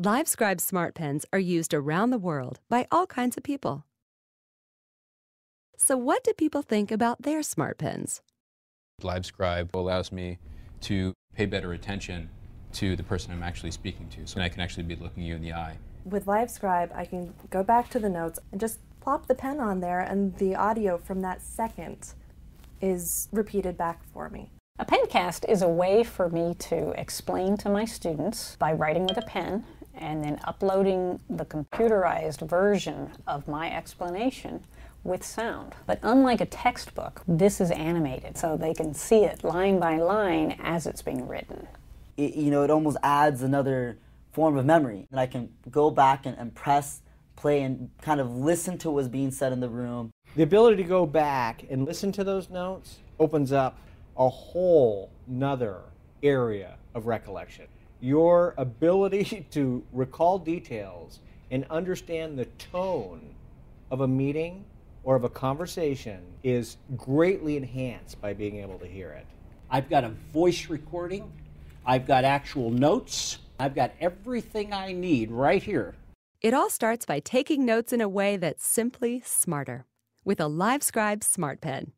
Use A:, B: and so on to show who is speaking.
A: LiveScribe smart pens are used around the world by all kinds of people. So, what do people think about their smart pens?
B: LiveScribe allows me to pay better attention to the person I'm actually speaking to, so I can actually be looking you in the eye.
C: With LiveScribe, I can go back to the notes and just plop the pen on there, and the audio from that second is repeated back for me.
D: A pencast is a way for me to explain to my students by writing with a pen and then uploading the computerized version of my explanation with sound. But unlike a textbook, this is animated so they can see it line by line as it's being written.
E: It, you know, it almost adds another form of memory. And I can go back and, and press play and kind of listen to what's being said in the room.
F: The ability to go back and listen to those notes opens up a whole nother area of recollection. Your ability to recall details and understand the tone of a meeting or of a conversation is greatly enhanced by being able to hear it.
G: I've got a voice recording, I've got actual notes, I've got everything I need right here.
A: It all starts by taking notes in a way that's simply smarter with a LiveScribe Smart Pen.